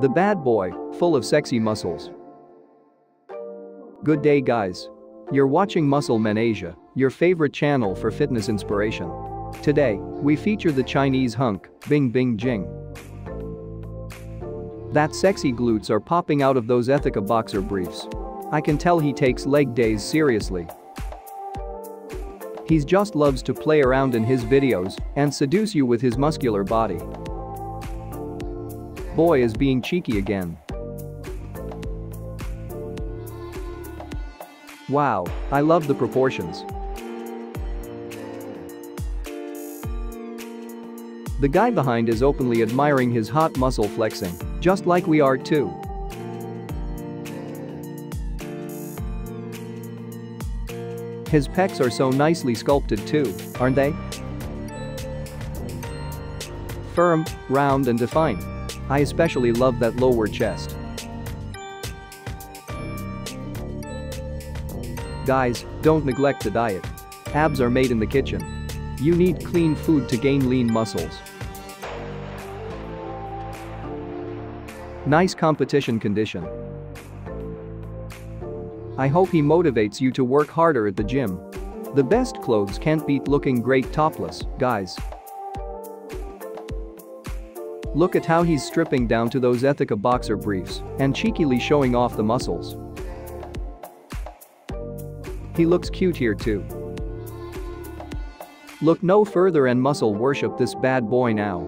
The bad boy, full of sexy muscles. Good day guys. You're watching Muscle Men Asia, your favorite channel for fitness inspiration. Today, we feature the Chinese hunk, Binbin Jing. That sexy glutes are popping out of those Ethika boxer briefs. I can tell he takes leg days seriously. He's just loves to play around in his videos and seduce you with his muscular body. Boy is being cheeky again. Wow, I love the proportions. The guy behind is openly admiring his hot muscle flexing, just like we are too. His pecs are so nicely sculpted too, aren't they? Firm, round and defined. I especially love that lower chest. Guys, don't neglect the diet. Abs are made in the kitchen. You need clean food to gain lean muscles. Nice competition condition. I hope he motivates you to work harder at the gym. The best clothes can't beat looking great topless, guys. Look at how he's stripping down to those Ethika boxer briefs and cheekily showing off the muscles. He looks cute here too. Look no further and muscle worship this bad boy now.